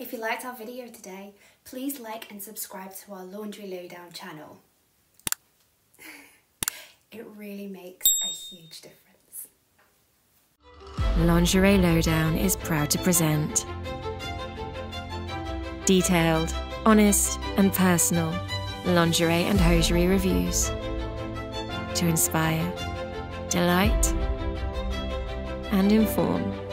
If you liked our video today, please like and subscribe to our Lingerie Lowdown channel. It really makes a huge difference. Lingerie Lowdown is proud to present detailed, honest, and personal lingerie and hosiery reviews to inspire, delight, and inform.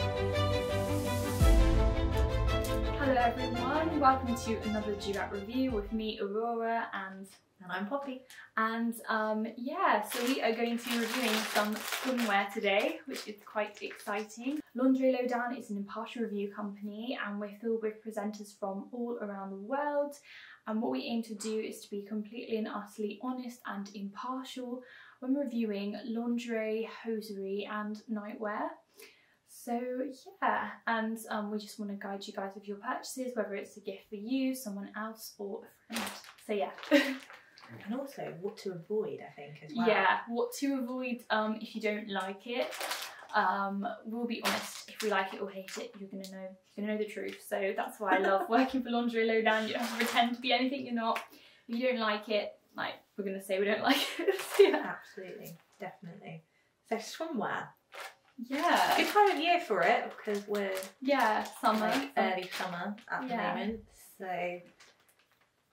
Everyone, welcome to another Duet review with me, Aurora, and And I'm Poppy. and um, yeah, so we are going to be reviewing some swimwear today, which is quite exciting. Lingerie Lowdown is an impartial review company, and we're filled with presenters from all around the world. And what we aim to do is to be completely and utterly honest and impartial when reviewing lingerie, hosiery, and nightwear. So yeah, and um, we just want to guide you guys with your purchases, whether it's a gift for you, someone else, or a friend. So yeah. And also what to avoid, I think, as well. Yeah, what to avoid um, if you don't like it. Um, we'll be honest, if we like it or hate it, you're gonna know you're gonna know the truth. So that's why I love working for Lingerie Lowdown. You don't have to pretend to be anything you're not. If you don't like it, like we're gonna say we don't like it. yeah. Absolutely, definitely. So swimwear. Yeah. Good time of year for it because we're Yeah, summer. like early summer at Yeah. the moment. So,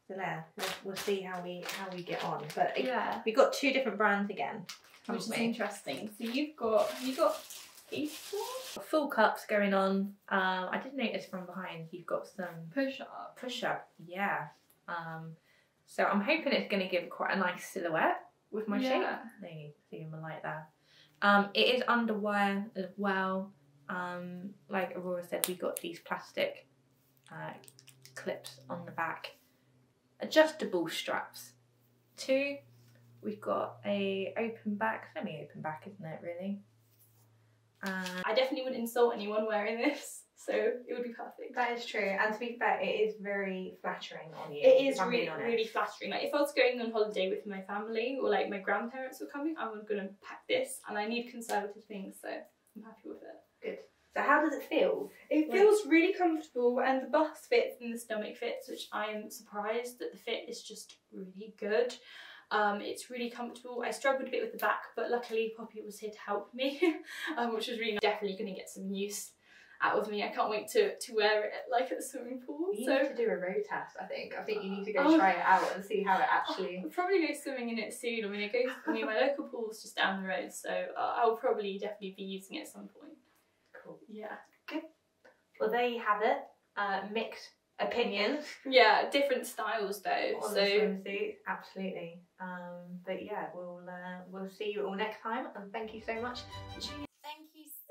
so there, we'll, we'll see how we how we get on. But it- Yeah. we got two different brands again. Which is we? interesting. So you've got you got Easter Full cups going on. Um, I did notice from behind you've got some push up. push up. Yeah. Um, so I'm hoping it's going to give quite a nice silhouette with my shape. Yeah. There you see them light that. Um, it is underwire as well. Um, like Aurora said, we got these plastic uh, clips on the back, adjustable straps. Two, we've got a open back, semi open back, isn't it? Really. And I definitely wouldn't insult anyone wearing this, so it would be perfect. that is true. And to be fair, it is very flattering on you. It is I'm really, really flattering. Like if I was going on holiday with my family or like my grandparents were coming, I was gonna pack this, and I need conservative things, so I'm happy with it. good. So how does it feel? It Like- feels really comfortable, and the bust fits and the stomach fits, which I am surprised that the fit is just really good. Um, it's really comfortable. I struggled a bit with the back, but luckily Poppy was here to help me, um, which was really definitely going to get some use out of me. I can't wait to, to wear it like at the swimming pool. You so need to do a road test, I think. I think you need to go Oh. try it out and see how it actually. I'll probably go swimming in it soon. I mean, it goes. I mean, my local pool's just down the road, so I'll probably definitely be using it at some point. Cool. Yeah. Good. Well, there you have it. Uh, mixed opinions Yeah, different styles though. on so the swimsuit. Absolutely. Um, but yeah, we'll uh, we'll see you all next time. And thank you so much for tuning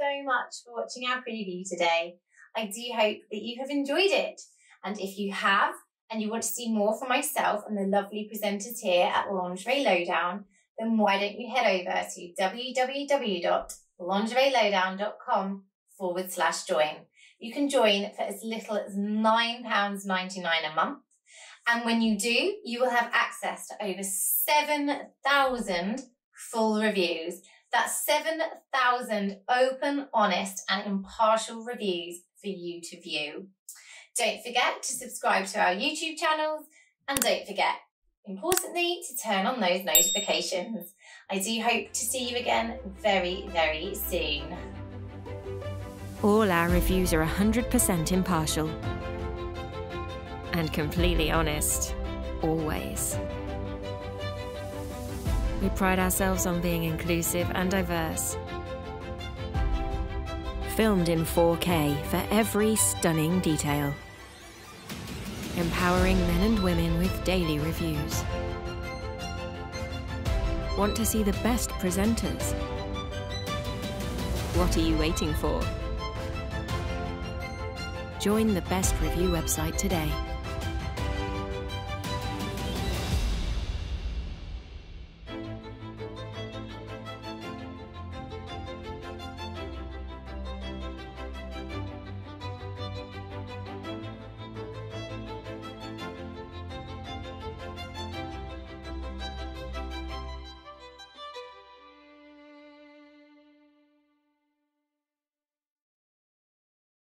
So much for watching our preview today. I do hope that you have enjoyed it. And if you have, and you want to see more from myself and the lovely presenters here at Lingerie Lowdown, then why don't you head over to www.lingerielowdown.com forward slash join. You can join for as little as £9.99 a month. And when you do, you will have access to over 7,000 full reviews. That's 7,000 open, honest, and impartial reviews for you to view. Don't forget to subscribe to our YouTube channels and don't forget, importantly, to turn on those notifications. I do hope to see you again very, very soon. All our reviews are 100% impartial and completely honest, always. We pride ourselves on being inclusive and diverse. Filmed in 4K for every stunning detail. Empowering men and women with daily reviews. Want to see the best presenters? What are you waiting for? Join the best review website today.